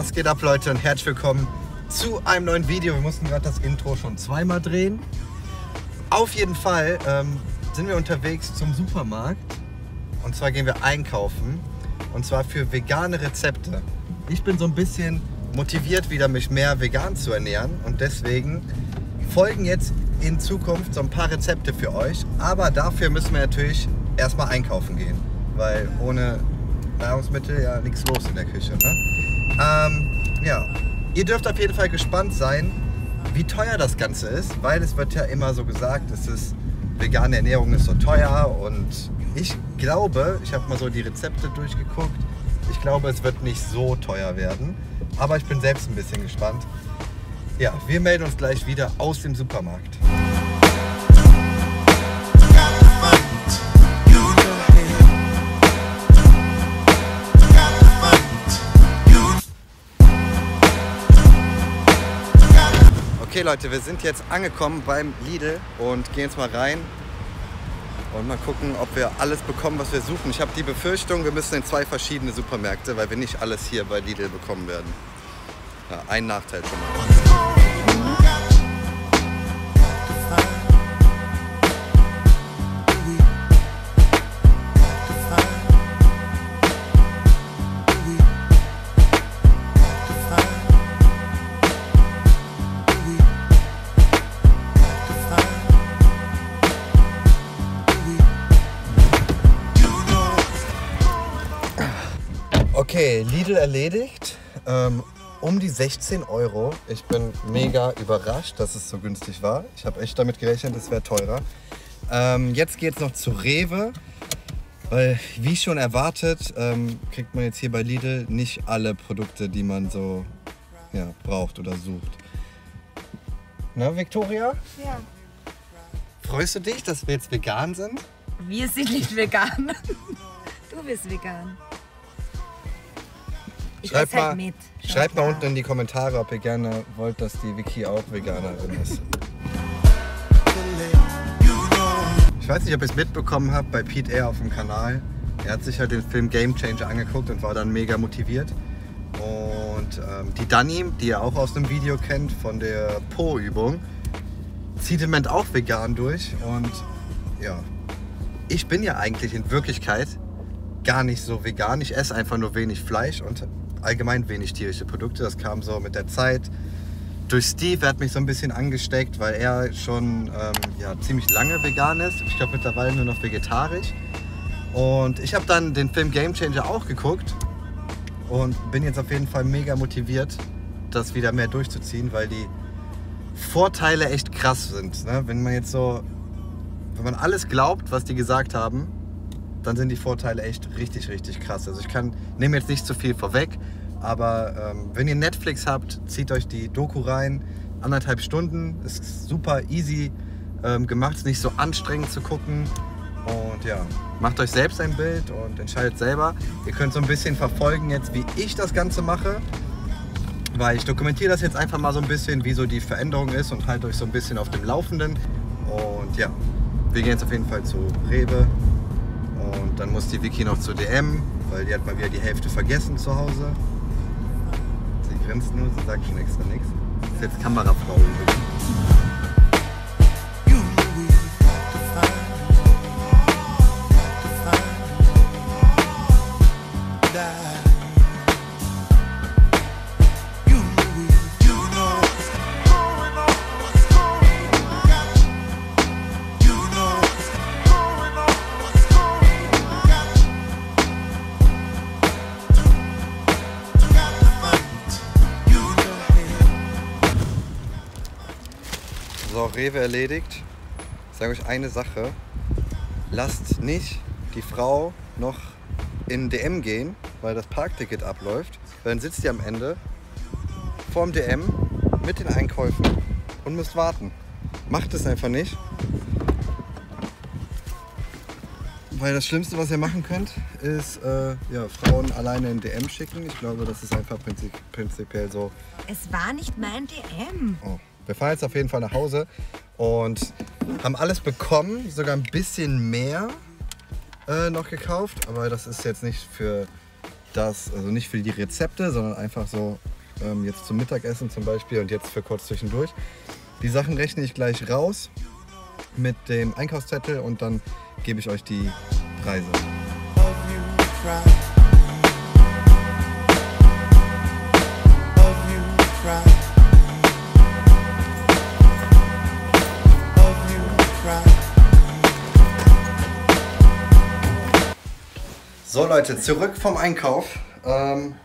Was geht ab, Leute, und herzlich willkommen zu einem neuen Video. Wir mussten gerade das Intro schon zweimal drehen. Auf jeden Fall ähm, sind wir unterwegs zum Supermarkt. Und zwar gehen wir einkaufen. Und zwar für vegane Rezepte. Ich bin so ein bisschen motiviert, wieder mich mehr vegan zu ernähren. Und deswegen folgen jetzt in Zukunft so ein paar Rezepte für euch. Aber dafür müssen wir natürlich erstmal einkaufen gehen. Weil ohne Nahrungsmittel ja nichts los in der Küche. Ne? Ähm, ja, ihr dürft auf jeden Fall gespannt sein, wie teuer das Ganze ist, weil es wird ja immer so gesagt, es vegane Ernährung ist so teuer und ich glaube, ich habe mal so die Rezepte durchgeguckt, ich glaube, es wird nicht so teuer werden, aber ich bin selbst ein bisschen gespannt. Ja, wir melden uns gleich wieder aus dem Supermarkt. Okay Leute, wir sind jetzt angekommen beim Lidl und gehen jetzt mal rein und mal gucken, ob wir alles bekommen, was wir suchen. Ich habe die Befürchtung, wir müssen in zwei verschiedene Supermärkte, weil wir nicht alles hier bei Lidl bekommen werden. Ja, ein Nachteil schon mal. Okay, Lidl erledigt. Ähm, um die 16 Euro. Ich bin mega überrascht, dass es so günstig war. Ich habe echt damit gerechnet, es wäre teurer. Ähm, jetzt geht es noch zu Rewe. Weil, wie schon erwartet, ähm, kriegt man jetzt hier bei Lidl nicht alle Produkte, die man so ja, braucht oder sucht. Na, Victoria? Ja. Freust du dich, dass wir jetzt vegan sind? Wir sind nicht vegan. Du bist vegan. Ich Schreibt esse mal, halt mit. Schreibt mal unten in die Kommentare, ob ihr gerne wollt, dass die Vicky auch Veganerin ist. Ich weiß nicht, ob ihr es mitbekommen habt bei Pete Air auf dem Kanal. Er hat sich halt den Film Game Changer angeguckt und war dann mega motiviert. Und ähm, die Dani, die ihr auch aus dem Video kennt von der Po-Übung, zieht im Moment auch vegan durch. Und ja, ich bin ja eigentlich in Wirklichkeit gar nicht so vegan. Ich esse einfach nur wenig Fleisch und allgemein wenig tierische Produkte. Das kam so mit der Zeit. Durch Steve, hat mich so ein bisschen angesteckt, weil er schon ähm, ja, ziemlich lange vegan ist. Ich glaube mittlerweile nur noch vegetarisch. Und ich habe dann den Film Game Changer auch geguckt und bin jetzt auf jeden Fall mega motiviert, das wieder mehr durchzuziehen, weil die Vorteile echt krass sind. Ne? Wenn man jetzt so, wenn man alles glaubt, was die gesagt haben, dann sind die Vorteile echt richtig, richtig krass. Also ich kann, nehme jetzt nicht zu viel vorweg, aber ähm, wenn ihr Netflix habt, zieht euch die Doku rein. Anderthalb Stunden, ist super easy ähm, gemacht, ist nicht so anstrengend zu gucken. Und ja, macht euch selbst ein Bild und entscheidet selber. Ihr könnt so ein bisschen verfolgen jetzt, wie ich das Ganze mache. Weil ich dokumentiere das jetzt einfach mal so ein bisschen, wie so die Veränderung ist und halte euch so ein bisschen auf dem Laufenden. Und ja, wir gehen jetzt auf jeden Fall zu Rewe. Dann muss die Vicky noch zu DM, weil die hat mal wieder die Hälfte vergessen zu Hause. Sie grinst nur, sie sagt schon extra nichts. Ist jetzt Kamerafrau übrigens. So, Rewe erledigt. Ich sage euch eine Sache. Lasst nicht die Frau noch in DM gehen, weil das Parkticket abläuft. Weil dann sitzt ihr am Ende vorm DM mit den Einkäufen und müsst warten. Macht es einfach nicht. Weil das Schlimmste, was ihr machen könnt, ist äh, ja, Frauen alleine in DM schicken. Ich glaube, das ist einfach prinzip, prinzipiell so Es war nicht mein DM. Oh. Wir fahren jetzt auf jeden Fall nach Hause und haben alles bekommen, sogar ein bisschen mehr äh, noch gekauft, aber das ist jetzt nicht für das, also nicht für die Rezepte, sondern einfach so Ähm, jetzt zum Mittagessen zum Beispiel und jetzt für kurz zwischendurch. Die Sachen rechne ich gleich raus mit dem Einkaufszettel und dann gebe ich euch die Preise. So Leute, zurück vom Einkauf. Ähm,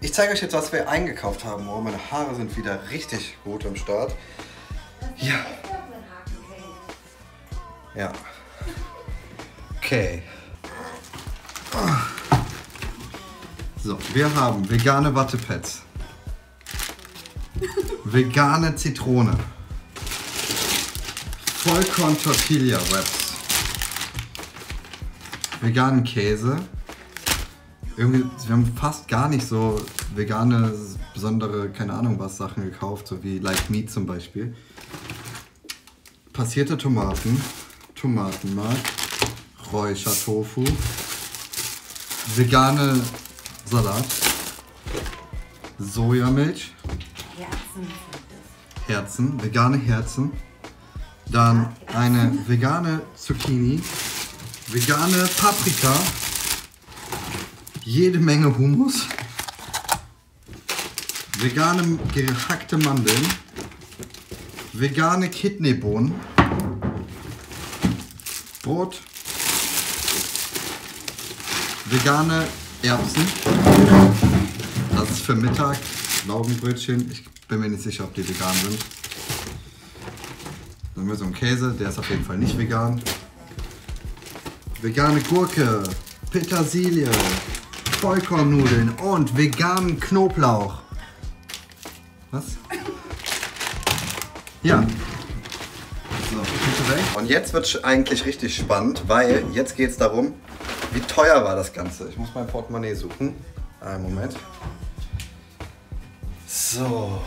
ich zeige euch jetzt, was wir eingekauft haben. Oh, meine Haare sind wieder richtig gut am Start. Ja. Ja. Okay. So, wir haben vegane Wattepads. Vegane Zitrone. Vollkorn Tortilla Wraps. Veganen Käse. Irgendwie, wir haben fast gar nicht so vegane, besondere, keine Ahnung was Sachen gekauft, so wie Like Meat zum Beispiel. Passierte Tomaten, Tomatenmark, Räuchertofu, vegane Salat, Sojamilch, Herzen. Herzen, vegane Herzen, dann eine vegane Zucchini, vegane Paprika, jede Menge Hummus, vegane gehackte Mandeln, vegane Kidneybohnen, Brot, vegane Erbsen, das ist für Mittag, Laugenbrötchen, ich bin mir nicht sicher, ob die vegan sind. Dann haben wir so einen Käse, der ist auf jeden Fall nicht vegan. Vegane Gurke, Petersilie, Vollkornnudeln und veganen Knoblauch. Was? Ja. So, bitte weg. Und jetzt wird es eigentlich richtig spannend, weil jetzt geht es darum, wie teuer war das Ganze. Ich muss mein Portemonnaie suchen. Einen Moment. So.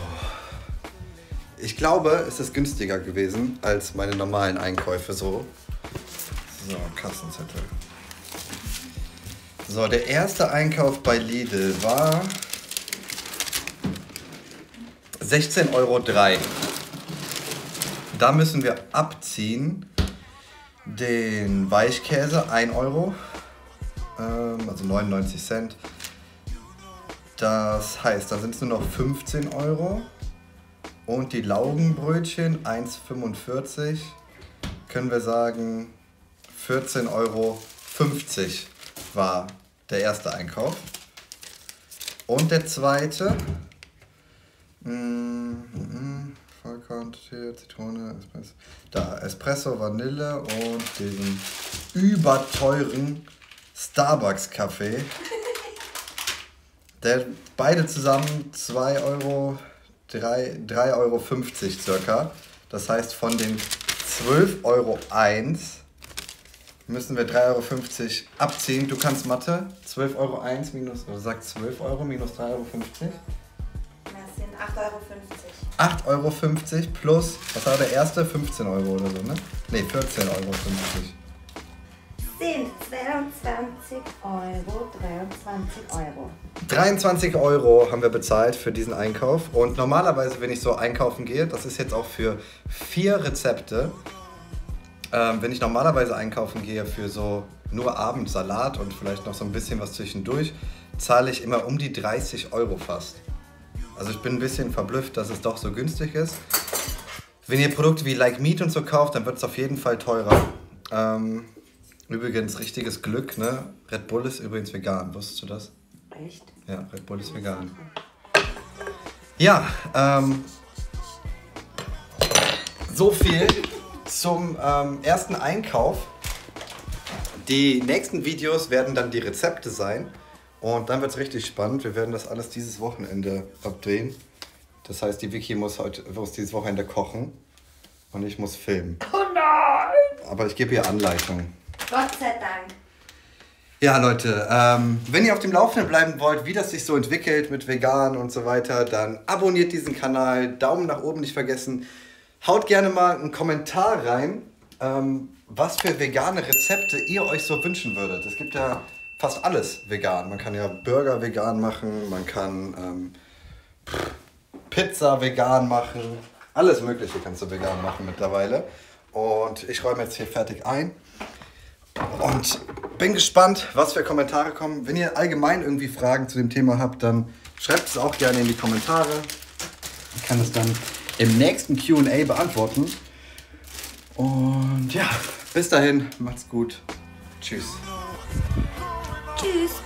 Ich glaube, es ist günstiger gewesen als meine normalen Einkäufe so. So, Kassenzettel. So, der erste Einkauf bei Lidl war 16,03 Euro. Da müssen wir abziehen den Weichkäse 1 Euro, ähm, also 99 Cent. Das heißt, dann sind es nur noch 15 Euro. Und die Laugenbrötchen 1,45 können wir sagen 14,50 Euro war der erste Einkauf. Und der zweite, mm, mm, Vollkorn, Tee, Zitrone, Espresso, da Espresso, Vanille und diesen überteuren Starbucks Kaffee. Der beide zusammen 2 Euro, 3, 3,50 Euro circa. Das heißt, von den 12,01 Euro müssen wir 3,50 Euro abziehen. Du kannst Mathe. 12,01 Euro minus, oder sagt 12 Euro minus 3,50 Euro? Das sind 8,50 Euro. 8,50 Euro plus, was war der erste? 15 Euro oder so, ne? Ne, 14,50 Euro. Sind 22 Euro, 23 Euro. 23 Euro haben wir bezahlt für diesen Einkauf. Und normalerweise, wenn ich so einkaufen gehe, das ist jetzt auch für vier Rezepte, ähm, wenn ich normalerweise einkaufen gehe für so nur Abendsalat und vielleicht noch so ein bisschen was zwischendurch, zahle ich immer um die 30 Euro fast. Also ich bin ein bisschen verblüfft, dass es doch so günstig ist. Wenn ihr Produkte wie Like Meat und so kauft, dann wird es auf jeden Fall teurer. Ähm, übrigens, richtiges Glück, ne? Red Bull ist übrigens vegan, wusstest du das? Echt? Ja, Red Bull ist vegan. Ja, ähm, so viel zum ähm, ersten Einkauf. Die nächsten Videos werden dann die Rezepte sein. Und dann wird es richtig spannend. Wir werden das alles dieses Wochenende abdrehen. Das heißt, die Vicky muss, heute, muss dieses Wochenende kochen und ich muss filmen. Oh nein! Aber ich gebe ihr Anleitung. Gott sei Dank. Ja, Leute, ähm, wenn ihr auf dem Laufenden bleiben wollt, wie das sich so entwickelt mit vegan und so weiter, dann abonniert diesen Kanal, Daumen nach oben nicht vergessen. Haut gerne mal einen Kommentar rein, ähm, was für vegane Rezepte ihr euch so wünschen würdet. Es gibt ja fast alles vegan. Man kann ja Burger vegan machen, man kann ähm, Pizza vegan machen. Alles Mögliche kannst du vegan machen mittlerweile. Und ich räume jetzt hier fertig ein. Und bin gespannt, was für Kommentare kommen. Wenn ihr allgemein irgendwie Fragen zu dem Thema habt, dann schreibt es auch gerne in die Kommentare. Ich kann es dann im nächsten QA beantworten. Und ja, bis dahin, macht's gut. Tschüss. Tschüss.